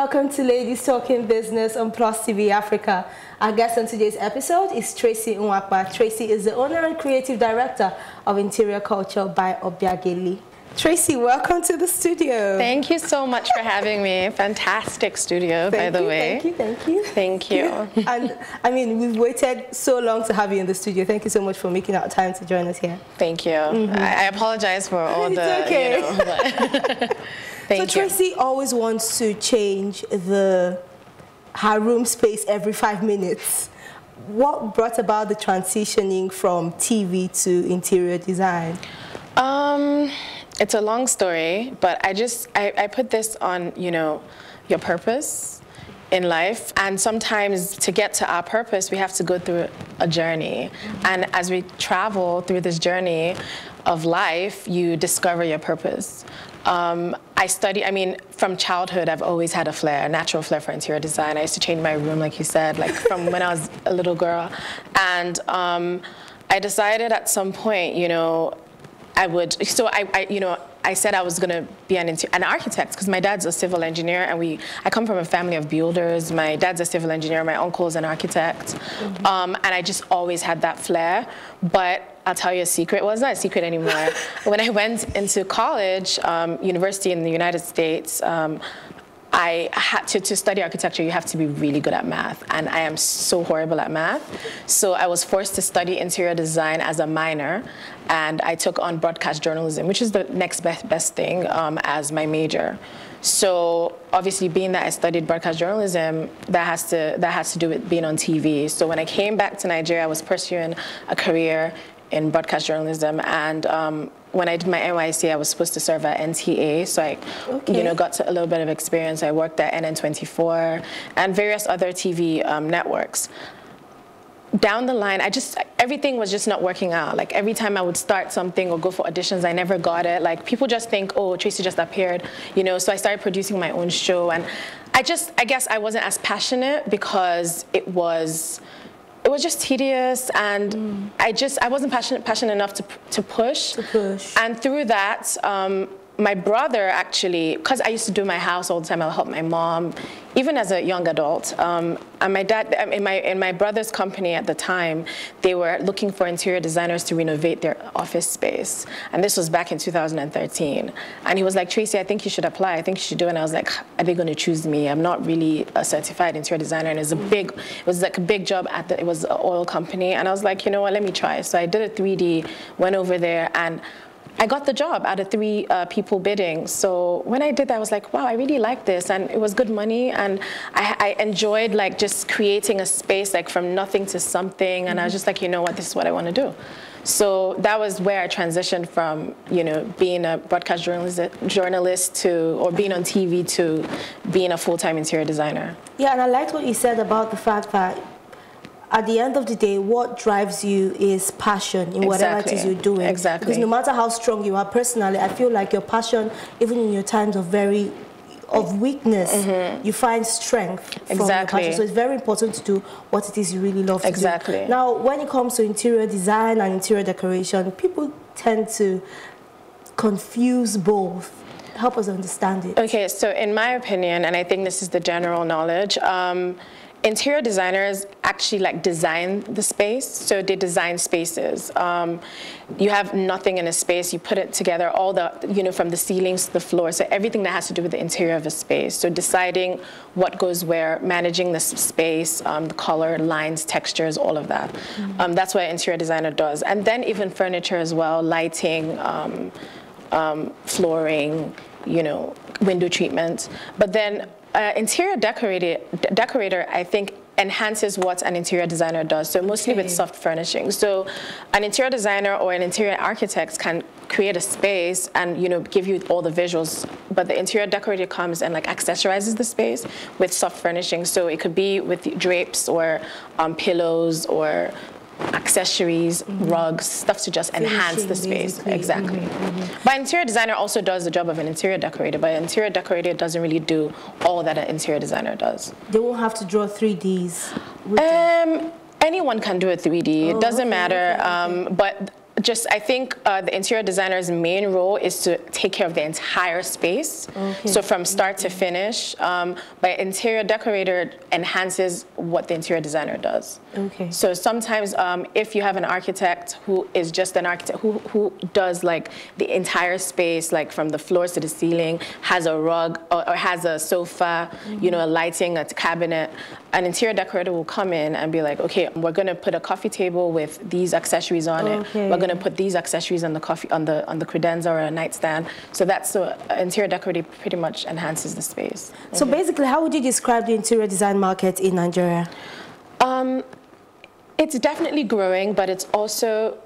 welcome to Ladies Talking Business on Plus TV Africa. Our guest on today's episode is Tracy Nwapa. Tracy is the owner and creative director of Interior Culture by Obiageli. Tracy, welcome to the studio. Thank you so much for having me. Fantastic studio, thank by the you, way. Thank you, thank you. Thank you. and I mean, we've waited so long to have you in the studio. Thank you so much for making out time to join us here. Thank you. Mm -hmm. I, I, apologize for all it's the. Okay. You know, Thank so Tracy always wants to change the her room space every five minutes. What brought about the transitioning from TV to interior design? Um, it's a long story, but I just I, I put this on you know your purpose in life and sometimes to get to our purpose we have to go through a journey and as we travel through this journey of life you discover your purpose um, I study, I mean, from childhood, I've always had a flair, a natural flair for interior design. I used to change my room, like you said, like from when I was a little girl. And um, I decided at some point, you know, I would, so I, I you know, I said I was going to be an, an architect because my dad's a civil engineer and we, I come from a family of builders. My dad's a civil engineer, my uncle's an architect. Mm -hmm. um, and I just always had that flair. But I'll tell you a secret. Well, it's not a secret anymore. when I went into college, um, university in the United States, um, I had to, to study architecture, you have to be really good at math. And I am so horrible at math. So I was forced to study interior design as a minor. And I took on broadcast journalism, which is the next best, best thing um, as my major. So obviously, being that I studied broadcast journalism, that has to that has to do with being on TV. So when I came back to Nigeria, I was pursuing a career in broadcast journalism, and um, when I did my NYSC, I was supposed to serve at NTA, so I, okay. you know, got a little bit of experience. I worked at NN24 and various other TV um, networks. Down the line, I just everything was just not working out. Like every time I would start something or go for auditions, I never got it. Like people just think, oh, Tracy just appeared, you know. So I started producing my own show, and I just, I guess, I wasn't as passionate because it was it was just tedious and mm. I just I wasn't passionate passionate enough to to push. To push. And through that, um, my brother actually, because I used to do my house all the time, I'll help my mom, even as a young adult. Um, and my dad, um, in my, in my brother's company at the time, they were looking for interior designers to renovate their office space. And this was back in 2013. And he was like, Tracy, I think you should apply. I think you should do it. And I was like, are they going to choose me? I'm not really a certified interior designer. And it was a big, it was like a big job at the, it was an oil company. And I was like, you know what, let me try. So I did a 3D, went over there and I got the job out of three uh, people bidding. So when I did that, I was like, wow, I really like this. And it was good money. And I, I enjoyed like just creating a space like from nothing to something. And mm -hmm. I was just like, you know what, this is what I want to do. So that was where I transitioned from, you know, being a broadcast journalist, journalist to, or being on TV to being a full-time interior designer. Yeah, and I liked what you said about the fact that at the end of the day, what drives you is passion in whatever exactly. it is you're doing. Exactly. Because no matter how strong you are personally, I feel like your passion, even in your times of very of weakness, mm -hmm. you find strength from exactly. your passion. So it's very important to do what it is you really love exactly. do. Now, when it comes to interior design and interior decoration, people tend to confuse both help us understand it. Okay, so in my opinion, and I think this is the general knowledge, um, interior designers actually like design the space. So they design spaces. Um, you have nothing in a space. You put it together all the you know from the ceilings to the floor. So everything that has to do with the interior of a space. So deciding what goes where managing the space um, the color lines textures all of that. Mm -hmm. um, that's what an interior designer does. And then even furniture as well lighting um, um, flooring you know window treatments but then uh, interior decorator, decorator, I think, enhances what an interior designer does. So mostly okay. with soft furnishings. So an interior designer or an interior architect can create a space and you know give you all the visuals, but the interior decorator comes and like accessorizes the space with soft furnishings. So it could be with drapes or um, pillows or accessories, mm -hmm. rugs, stuff to just Finishing, enhance the space. Basically. Exactly. Mm -hmm. But interior designer also does the job of an interior decorator, but an interior decorator doesn't really do all that an interior designer does. They won't have to draw 3Ds. Um, anyone can do a 3D. Oh, it doesn't okay, matter. Okay, okay. Um, but just I think uh, the interior designer's main role is to take care of the entire space. Okay. So from start to finish, um, but interior decorator enhances what the interior designer does. Okay. So sometimes um, if you have an architect who is just an architect who, who does like the entire space, like from the floors to the ceiling, has a rug or, or has a sofa, you know, a lighting, a cabinet, an interior decorator will come in and be like, okay, we're gonna put a coffee table with these accessories on it. We're gonna put these accessories on the coffee on the on the credenza or a nightstand. So that's so uh, interior decorating pretty much enhances the space. So basically, how would you describe the interior design market in Nigeria? Um, it's definitely growing, but it's also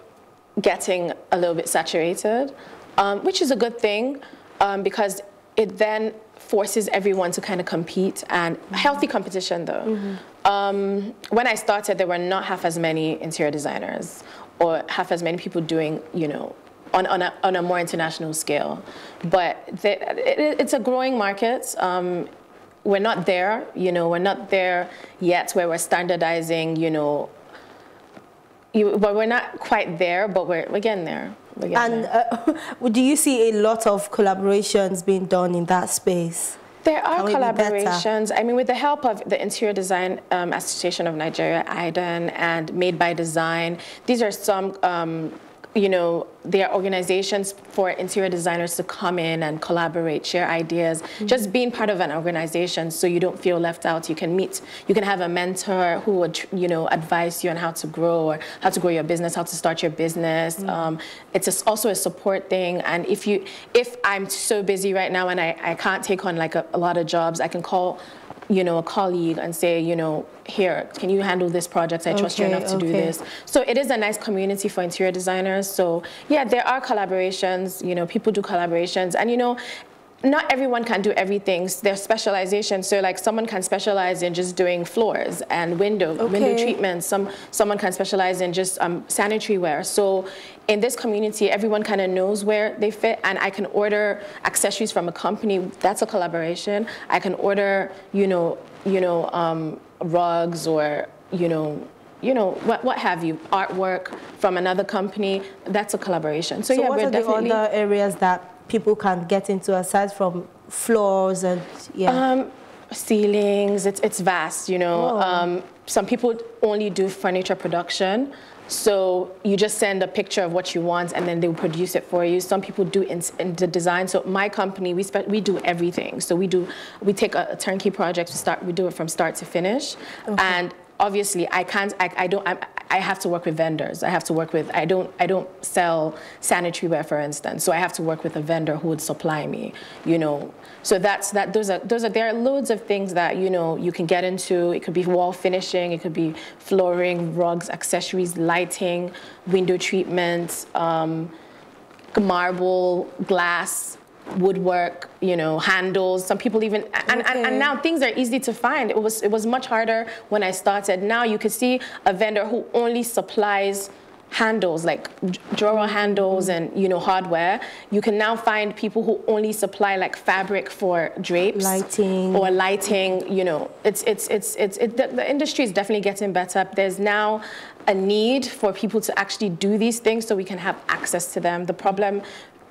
getting a little bit saturated, um, which is a good thing um, because it then forces everyone to kind of compete and healthy competition though. Um, when I started, there were not half as many interior designers or half as many people doing, you know, on, on, a, on a more international scale. But it, it's a growing market. Um, we're not there, you know, we're not there yet where we're standardizing, you know, you, but we're not quite there, but we're, we're getting there. We're getting And there. uh, do you see a lot of collaborations being done in that space? There are we be collaborations. I mean, with the help of the Interior Design um, Association of Nigeria, IDAN, and Made by Design, these are some, um, you know, there are organizations for interior designers to come in and collaborate, share ideas. Mm-hmm. Just being part of an organization so you don't feel left out. You can meet, you can have a mentor who would, you know, advise you on how to grow or how to grow your business, how to start your business. Mm-hmm. Um, it's a, also a support thing. And if you, if I'm so busy right now and I, I can't take on like a, a lot of jobs, I can call you know, a colleague and say, you know, here, can you handle this project? I trust you enough to do this. So it is a nice community for interior designers. So yeah, there are collaborations. You know, people do collaborations, and you know. Not everyone can do everything. There's specialization. So like someone can specialize in just doing floors and window window treatments. Some someone can specialize in just um, sanitary ware. So in this community, everyone kind of knows where they fit, and I can order accessories from a company. That's a collaboration. I can order, you know, you know, um, rugs or you know. You know what, what have you? Artwork from another company. That's a collaboration. So, So yeah, what are the other areas that people can get into aside from floors and yeah? Um, ceilings, it's, it's vast, you know. Oh. Um, some people only do furniture production. So you just send a picture of what you want and then they will produce it for you. Some people do in, in the design. So my company, we, spe- we do everything. So we do, we take a, a turnkey project, we, start, we do it from start to finish. And obviously I can't, I, I don't, I, I have to work with vendors. I have to work with, I don't, I don't sell sanitary ware, for instance. So I have to work with a vendor who would supply me, you know. So that's, that, those are, those are, there are loads of things that, you know, you can get into. It could be wall finishing, it could be flooring, rugs, accessories, lighting, window treatments, um, marble, glass, woodwork, you know, handles. Some people even and, and, Okay. and now things are easy to find. It was it was much harder when I started. Now you can see a vendor who only supplies handles like drawer mm-hmm. handles and you know hardware you can now find people who only supply like fabric for drapes Lighting. or lighting you know it's it's it's it's it, the, the industry is definitely getting better there's now a need for people to actually do these things so we can have access to them the problem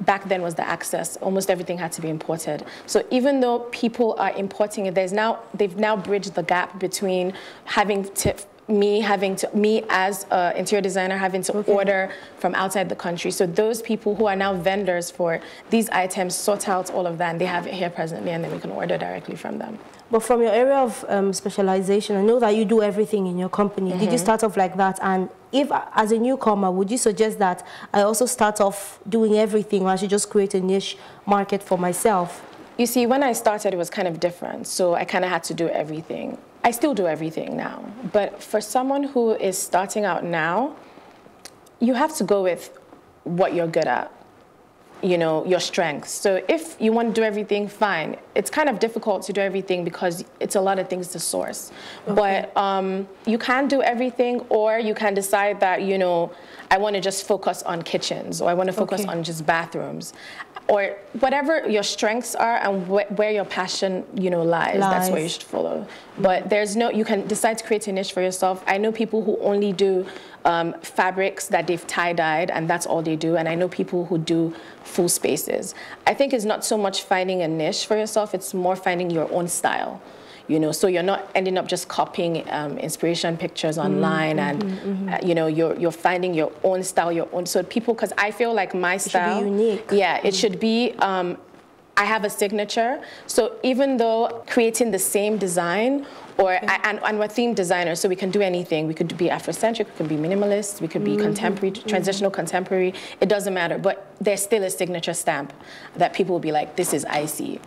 back then was the access. Almost everything had to be imported. So even though people are importing it there's now they've now bridged the gap between having to me having to me as an interior designer having to order from outside the country. So those people who are now vendors for these items sort out all of that and they have it here presently and then we can order directly from them But from your area of um, specialization, I know that you do everything in your company. Did Mm-hmm. you start off like that? And if, as a newcomer, would you suggest that I also start off doing everything, or I should just create a niche market for myself? You see, when I started, it was kind of different. So I kind of had to do everything. I still do everything now. But for someone who is starting out now, you have to go with what you're good at, you know, your strengths. So if you want to do everything, fine. It's kind of difficult to do everything because it's a lot of things to source. But um, you can do everything, or you can decide that, you know, I want to just focus on kitchens or I want to focus Okay. on just bathrooms. Or whatever your strengths are and wh- where your passion, you know, lies, That's where you should follow. But there's no, you can decide to create a niche for yourself. I know people who only do um, fabrics that they've tie dyed, and that's all they do. And I know people who do full spaces. I think it's not so much finding a niche for yourself; it's more finding your own style you know so you're not ending up just copying um, inspiration pictures mm-hmm, online mm-hmm, and mm-hmm. Uh, you know you're you're finding your own style your own so people because i feel like my style should be unique yeah it should be um, I have a signature. So even though creating the same design or okay. and, and we're theme designers, so we can do anything. We could be Afrocentric, we could be minimalist, we could be mm-hmm. contemporary, mm-hmm. transitional contemporary. It doesn't matter, but there's still a signature stamp that people will be like, "This is IC."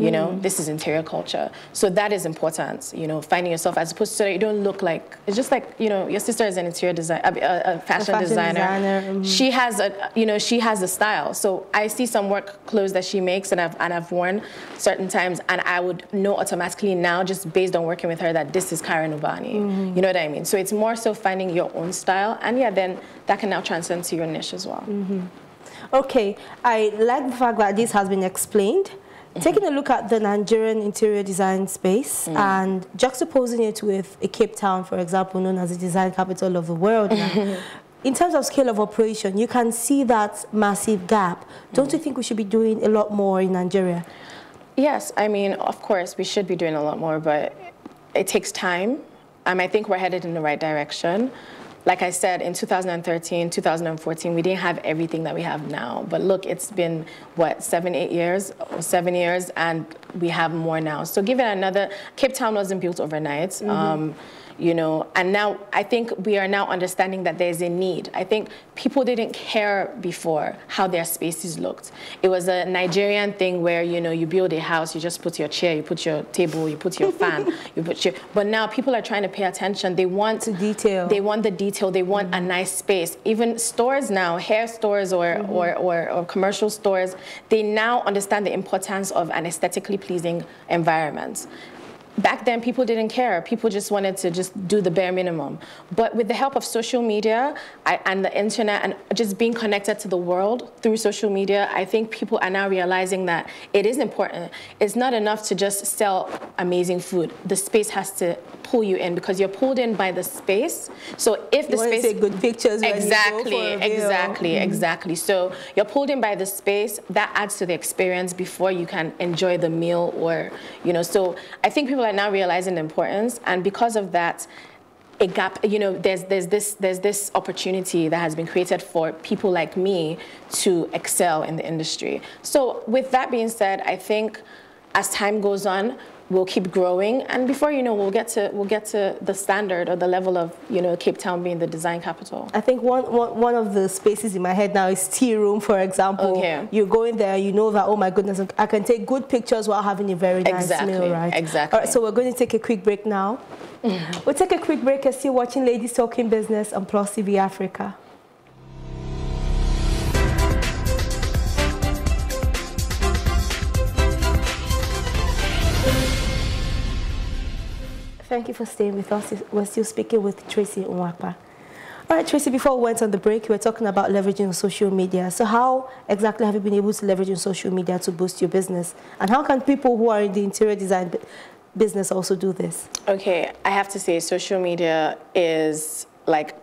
You know, mm. this is interior culture. So that is important, you know, finding yourself as opposed to you don't look like, it's just like, you know, your sister is an interior designer, a, a, fashion, a fashion designer. designer. Mm-hmm. She has a, you know, she has a style. So I see some work clothes that she makes and I've, and I've worn certain times and I would know automatically now just based on working with her that this is Karen Ubani. Mm-hmm. You know what I mean? So it's more so finding your own style and yeah, then that can now transcend to your niche as well. Mm-hmm. Okay, I like the fact that this has been explained. Taking a look at the Nigerian interior design space mm. and juxtaposing it with a Cape Town, for example, known as the design capital of the world in terms of scale of operation, you can see that massive gap. Don't mm. you think we should be doing a lot more in Nigeria? Yes, I mean, of course, we should be doing a lot more, but it takes time. Um, I think we're headed in the right direction like I said, in 2013, 2014, we didn't have everything that we have now. But look, it's been, what, seven, eight years, seven years, and we have more now. So give it another, Cape Town wasn't built overnight. Mm-hmm. Um, you know and now i think we are now understanding that there's a need i think people didn't care before how their spaces looked it was a nigerian thing where you know you build a house you just put your chair you put your table you put your fan you put your but now people are trying to pay attention they want the detail they want the detail they want a nice space even stores now hair stores or, mm-hmm. or, or, or commercial stores they now understand the importance of an aesthetically pleasing environment back then people didn't care. People just wanted to just do the bare minimum. But with the help of social media I, and the internet and just being connected to the world through social media i think people are now realizing that it is important. It's not enough to just sell amazing food. The space has to pull you in because you're pulled in by the space. So if the space take good pictures exactly exactly mm-hmm. exactly. So you're pulled in by the space. That adds to the experience before you can enjoy the meal or you know so i think people are now realizing the importance, and because of that, a gap, you know, there's, there's, this, there's this opportunity that has been created for people like me to excel in the industry. So with that being said, I think as time goes on, we'll keep growing, and before you know, we'll get to we'll get to the standard or the level of you know Cape Town being the design capital. I think one one, one of the spaces in my head now is tea room, for example. Okay. You go in there, you know that oh my goodness, I can take good pictures while having a very nice exactly. meal, right? Exactly. All right, so we're going to take a quick break now. Mm-hmm. We'll take a quick break. You're still watching Ladies Talking Business on Plus TV Africa. Thank you for staying with us. We're still speaking with Tracy Nwapa. All right, Tracy, before we went on the break, we were talking about leveraging social media. So how exactly have you been able to leverage social media to boost your business? And how can people who are in the interior design business also do this? Okay, I have to say social media is like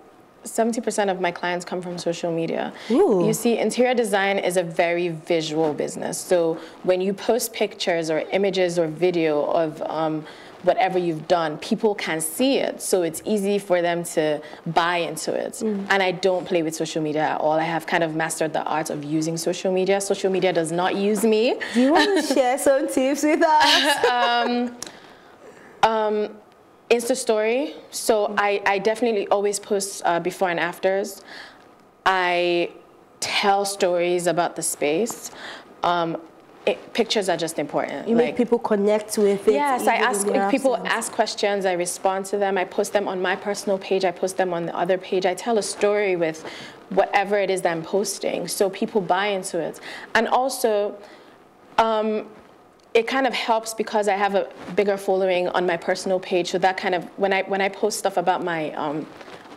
70% of my clients come from social media. Ooh. You see, interior design is a very visual business. So when you post pictures or images or video of um, whatever you've done, people can see it. So it's easy for them to buy into it. Mm. And I don't play with social media at all. I have kind of mastered the art of using social media. Social media does not use me. Do you want to share some tips with us? um, um, Insta story. So I, I definitely always post uh, before and afters. I tell stories about the space. Um, it, pictures are just important. You like, make people connect with it. Yes, I ask people ask questions. I respond to them. I post them on my personal page. I post them on the other page. I tell a story with whatever it is that I'm posting, so people buy into it. And also, um, it kind of helps because I have a bigger following on my personal page. So that kind of when I when I post stuff about my um,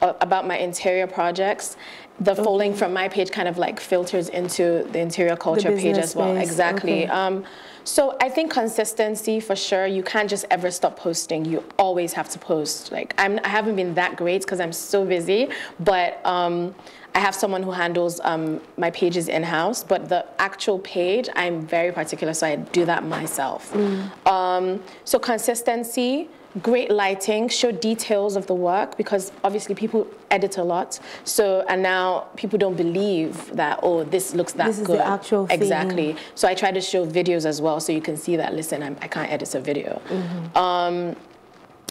uh, about my interior projects. The folding from my page kind of like filters into the interior culture page as well. space, Exactly. okay. Um, so I think consistency for sure. You can't just ever stop posting. You always have to post. Like I'm, I haven't been that great because I'm so busy, but um, I have someone who handles um, my pages in house. But the actual page, I'm very particular, so I do that myself. Um, so consistency. Great lighting, show details of the work because obviously people edit a lot. So and now people don't believe that oh this looks that This is good. the actual thing. exactly. So I try to show videos as well, so you can see that. Listen, I'm, I can't edit a video. Um,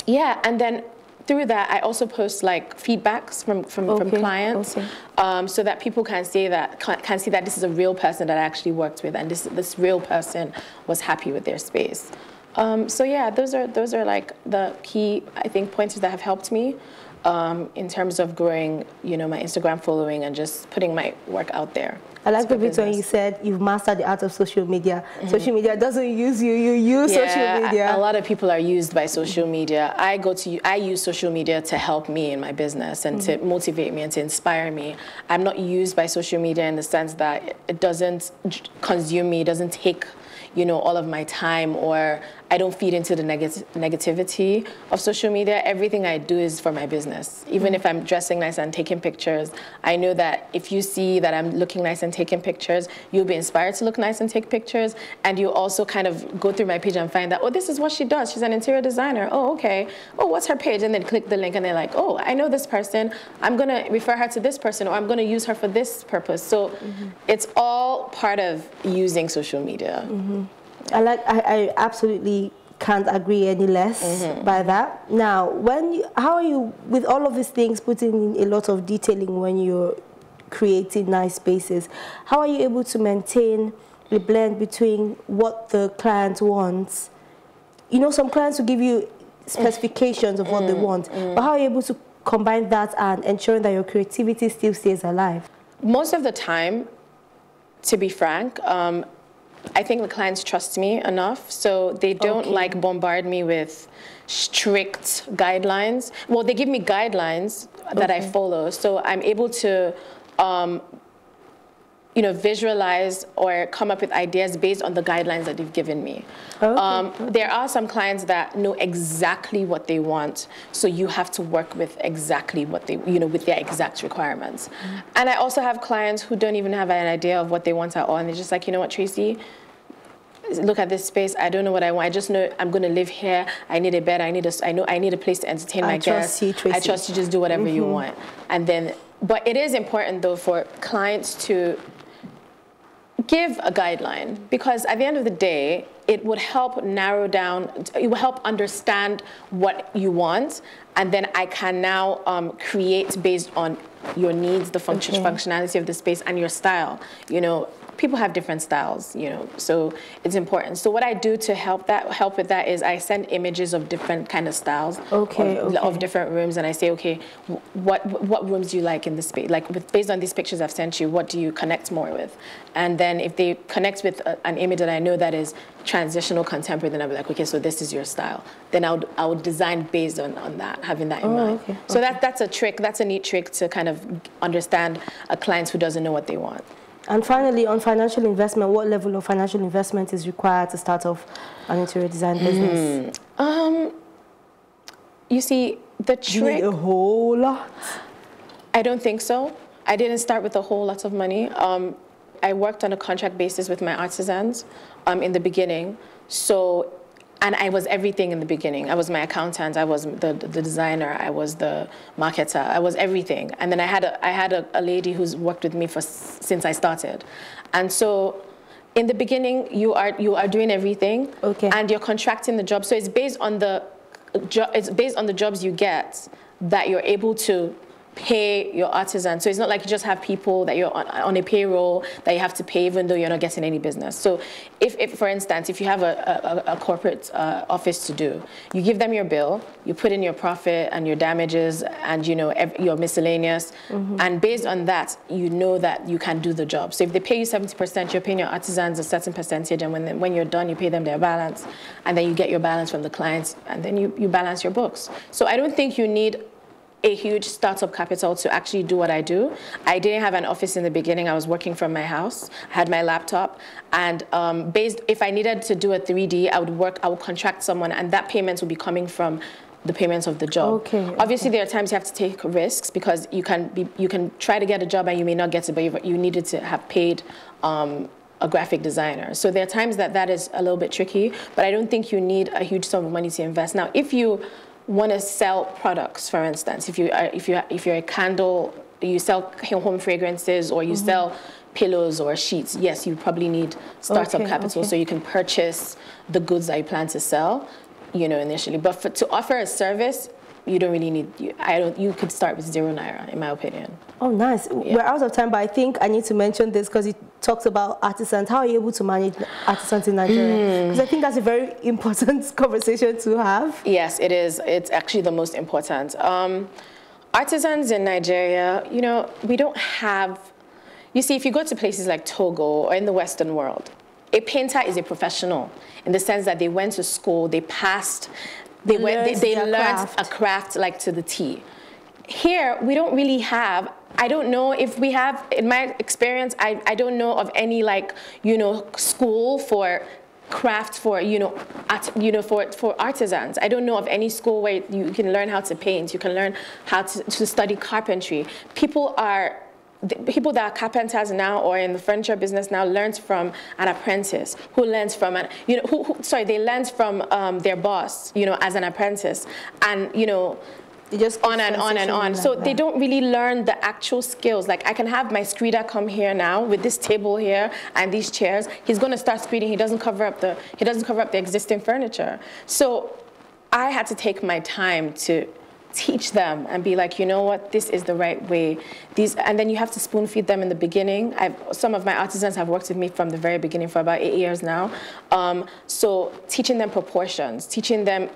yeah, and then through that, I also post like feedbacks from from, from clients, okay. um, so that people can say that can, can see that this is a real person that I actually worked with, and this this real person was happy with their space. Um, so yeah, those are those are like the key I think pointers that have helped me. Um, in terms of growing, you know, my Instagram following and just putting my work out there. I like the bit when you said you've mastered the art of social media. Social media doesn't use you, you use social a- media. A lot of people are used by social media. I go to I use social media to help me in my business and to motivate me and to inspire me. I'm not used by social media in the sense that it- it doesn't consume me, it doesn't take you know all of my time or I don't feed into the neg- negativity of social media. Everything I do is for my business. Even if I'm dressing nice and taking pictures, I know that if you see that I'm looking nice and taking pictures, you'll be inspired to look nice and take pictures. And you also kind of go through my page and find that, oh, this is what she does. She's an interior designer. Oh, okay. Oh, what's her page? And then click the link and they're like, oh, I know this person. I'm going to refer her to this person or I'm going to use her for this purpose. So mm-hmm. it's all part of using social media. Mm-hmm. I like. I, I absolutely can't agree any less Mm-hmm. by that. Now, when you, how are you with all of these things, putting in a lot of detailing when you're creating nice spaces? How are you able to maintain the blend between what the client wants? You know, some clients will give you specifications of what Mm, they want, but how are you able to combine that and ensuring that your creativity still stays alive? Most of the time, to be frank, um, I think the clients trust me enough, so they don't Okay. like bombard me with strict guidelines. Well, they give me guidelines that I follow, so I'm able to, um, you know, visualize or come up with ideas based on the guidelines that they've given me. Okay, Um, there are some clients that know exactly what they want, so you have to work with exactly what they, you know, with their exact requirements. And I also have clients who don't even have an idea of what they want at all, and they're just like, you know what, Tracy, look at this space. I don't know what I want. I just know I'm going to live here. I need a bed. I need a. I know I need a place to entertain I my trust guests. you, Tracy. I trust you. Just do whatever you want. And then, but it is important though for clients to give a guideline because at the end of the day, it would help narrow down, it will help understand what you want, and then I can now um, create based on your needs, the function, Okay. functionality of the space, and your style. You know, people have different styles, you know, so it's important. So what I do to help that help with that is I send images of different kind of styles Okay, of, okay. of different rooms, and I say, okay, what what rooms do you like in this space? Like with, based on these pictures I've sent you, what do you connect more with? And then if they connect with a, an image that I know that is transitional contemporary, then I'll be like, okay, so this is your style. Then I would I would design based on, on that, having that in Oh, mind. okay, So that that's a trick. That's a neat trick to kind of understand a client who doesn't know what they want. And finally, on financial investment, what level of financial investment is required to start off an interior design business? Um, you see, the You need trick. a whole lot. I don't think so. I didn't start with a whole lot of money. Um, I worked on a contract basis with my artisans um, in the beginning. So, and I was everything in the beginning. I was my accountant. I was the, the designer. I was the marketer. I was everything. And then I had a, I had a, a lady who's worked with me for since I started. And so, in the beginning, you are you are doing everything. Okay. And you're contracting the job. So it's based on the it's based on the jobs you get that you're able to pay your artisan. So it's not like you just have people that you're on, on a payroll that you have to pay even though you're not getting any business. So if, if for instance, if you have a, a, a corporate uh, office to do, you give them your bill, you put in your profit and your damages and you know ev- your miscellaneous, and based on that, you know that you can do the job. So if they pay you 70%, you're paying your artisans a certain percentage, and when, they- when you're done, you pay them their balance, and then you get your balance from the clients, and then you, you balance your books. So I don't think you need a huge startup capital to actually do what I do. I didn't have an office in the beginning. I was working from my house. I had my laptop, and um, based if I needed to do a 3D, I would work. I would contract someone, and that payment would be coming from the payments of the job. Okay, Obviously, okay. there are times you have to take risks because you can be you can try to get a job and you may not get it, but you, you needed to have paid. Um, a graphic designer. So there are times that that is a little bit tricky, but I don't think you need a huge sum of money to invest. Now, if you want to sell products, for instance, if you are, if you if you're a candle, you sell home fragrances or you Mm-hmm. sell pillows or sheets. Yes, you probably need startup Okay, capital okay. so you can purchase the goods that you plan to sell. You know, initially, but for, to offer a service, you don't really need. You, I don't. You could start with zero naira, in my opinion. Oh, nice. We're out of time, but I think I need to mention this because you talked about artisans. How are you able to manage artisans in Nigeria? Hmm. Because I think that's a very important conversation to have. Yes, it is. It's actually the most important. Um, artisans in Nigeria, you know, we don't have. You see, if you go to places like Togo or in the Western world, a painter is a professional in the sense that they went to school, they passed, they went, they, learned they learned craft. a craft like to the T. Here, we don't really have. I don't know if we have. In my experience, I, I don't know of any like you know school for craft for you know art, you know for for artisans. I don't know of any school where you can learn how to paint. You can learn how to, to study carpentry. People are people that are carpenters now or in the furniture business now learns from an apprentice who learns from an you know who, who sorry they learned from um, their boss you know as an apprentice and you know It just on and on and on. like so they don't really learn the actual skills. Like I can have my screeder come here now with this table here and these chairs. He's going to start screeding. He doesn't cover up the he doesn't cover up the existing furniture. So I had to take my time to teach them and be like, you know what, this is the right way. These and then you have to spoon feed them in the beginning. I've some of my artisans have worked with me from the very beginning for about eight years now. Um, so teaching them proportions, teaching them